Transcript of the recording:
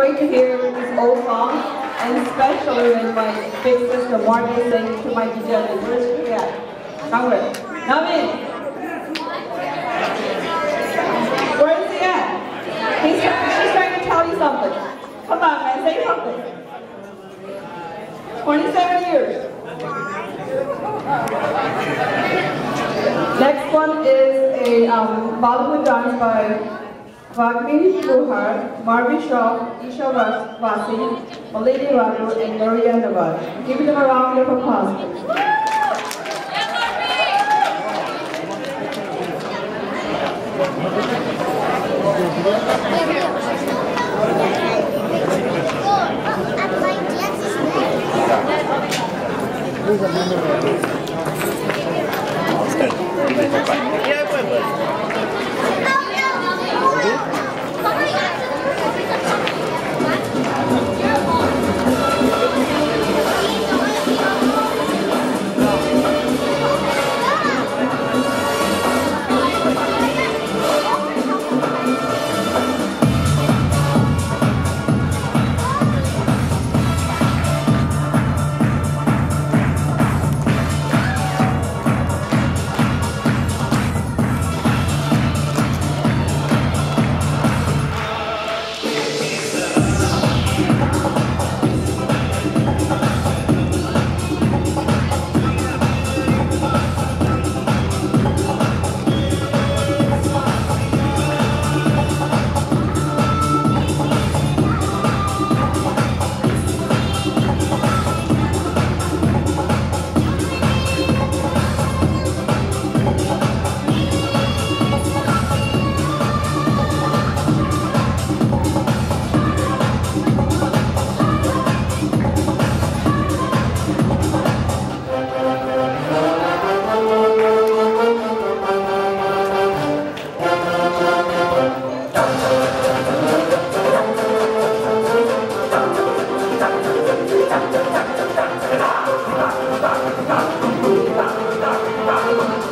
great to hear this old song, and especially when my big sister Marty sings to my DJ. Where's she at? Somewhere. Namin! Where is he at? He's, she's trying to tell you something. Come on, man, say something. 27 years. Next one is a um, Bollywood dance by Vagni Luhar, Marvin Shaw, Isha Vasi, Malini Raghu, and Maria Nawaz. Give them a round of applause. Yeah, biết.